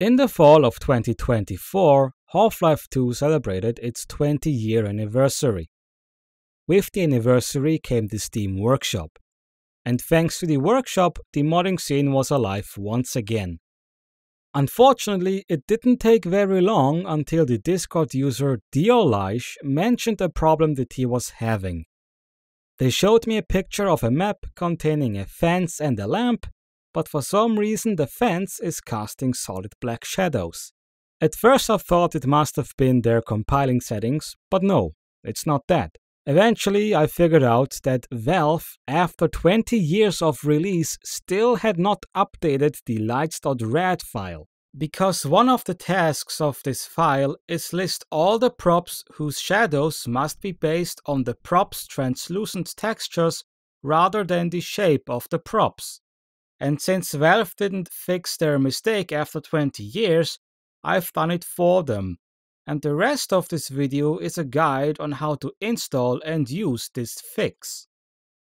In the fall of 2024, Half Life 2 celebrated its 20 year anniversary. With the anniversary came the Steam Workshop, and thanks to the workshop, the modding scene was alive once again. Unfortunately, it didn't take very long until the Discord user Diolish mentioned a problem that he was having. They showed me a picture of a map containing a fence and a lamp, but for some reason the fence is casting solid black shadows. At first I thought it must have been their compiling settings, but no, it's not that. Eventually I figured out that Valve, after 20 years of release, still had not updated the lights.rad file. Because one of the tasks of this file is list all the props whose shadows must be based on the prop's translucent textures rather than the shape of the props. And since Valve didn't fix their mistake after 20 years, I've done it for them. And the rest of this video is a guide on how to install and use this fix.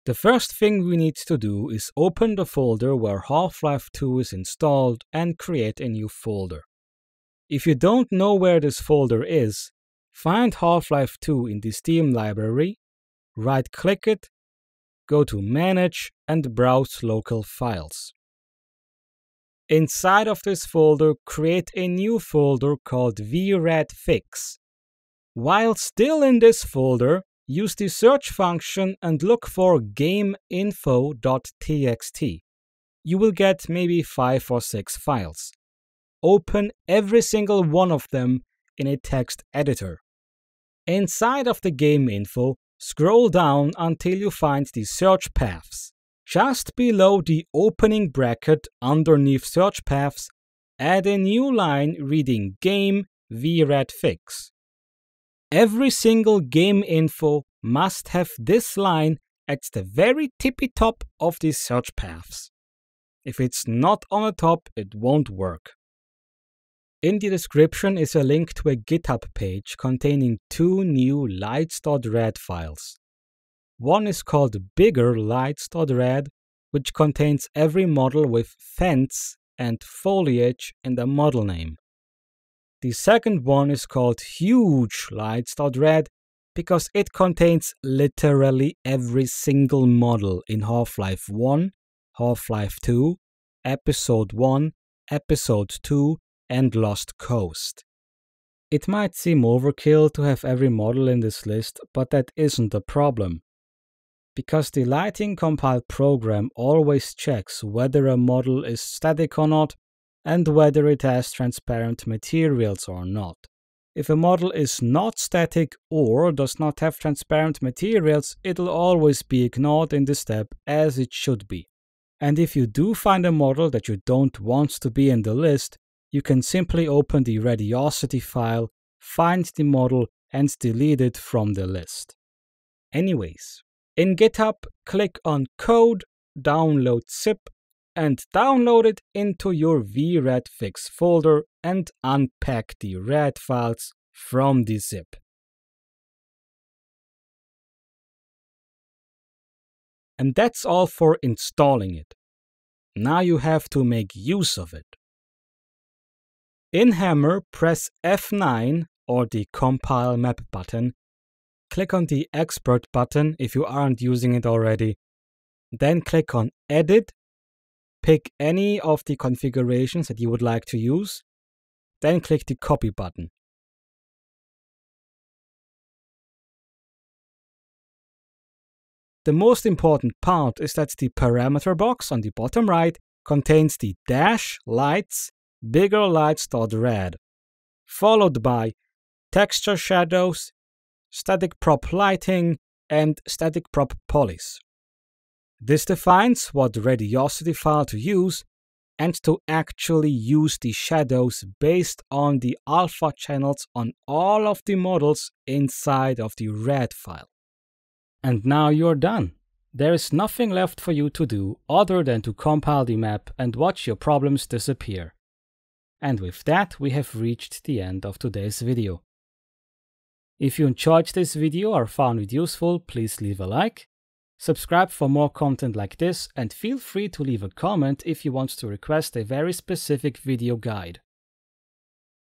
The first thing we need to do is open the folder where Half-Life 2 is installed and create a new folder. If you don't know where this folder is, find Half-Life 2 in the Steam library, right-click it, go to Manage and browse local files. Inside of this folder, create a new folder called vradfix. While still in this folder, use the search function and look for gameinfo.txt. You will get maybe 5 or 6 files. Open every single one of them in a text editor. Inside of the game info, scroll down until you find the search paths. Just below the opening bracket underneath search paths, add a new line reading game vradfix. Every single game info must have this line at the very tippy top of the search paths. If it's not on the top, it won't work. In the description is a link to a GitHub page containing two new lights.rad files. One is called Bigger Lights.rad, which contains every model with fence and foliage in the model name. The second one is called Huge Lights.rad because it contains literally every single model in Half Life 1, Half Life 2, Episode 1, Episode 2, and Lost Coast. It might seem overkill to have every model in this list, but that isn't a problem. Because the lighting compile program always checks whether a model is static or not and whether it has transparent materials or not. If a model is not static or does not have transparent materials, it'll always be ignored in this step as it should be. And if you do find a model that you don't want to be in the list, you can simply open the Radiosity file, find the model, and delete it from the list. Anyways, in GitHub, click on Code, download zip, and download it into your vradfix folder and unpack the rad files from the zip. And that's all for installing it. Now you have to make use of it. In Hammer, press F9 or the Compile Map button. Click on the Expert button if you aren't using it already. Then click on Edit Pick any of the configurations that you would like to use, then click the copy button. The most important part is that the parameter box on the bottom right contains the dash lights bigger lights.rad, followed by texture shadows, static prop lighting, and static prop polys. This defines what radiosity file to use and to actually use the shadows based on the alpha channels on all of the models inside of the rad file. And now you're done. There is nothing left for you to do other than to compile the map and watch your problems disappear. And with that, we have reached the end of today's video. If you enjoyed this video or found it useful, please leave a like Subscribe for more content like this and feel free to leave a comment if you want to request a very specific video guide.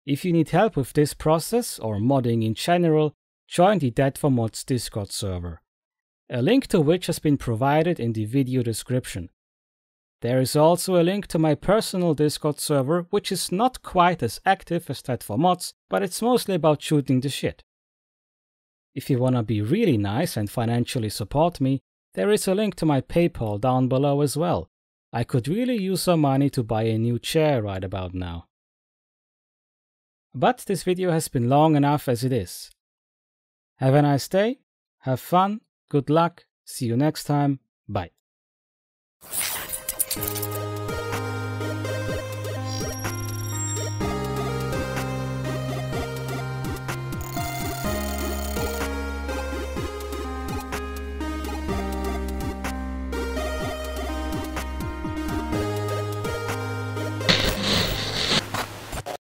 If you need help with this process or modding in general, join the Dead4Mods Discord server, a link to which has been provided in the video description. There is also a link to my personal Discord server, which is not quite as active as Dead4Mods, but it's mostly about shooting the shit. If you wanna be really nice and financially support me, there is a link to my PayPal down below as well. I could really use some money to buy a new chair right about now. But this video has been long enough as it is. Have a nice day, have fun, good luck, see you next time, bye. Thank you.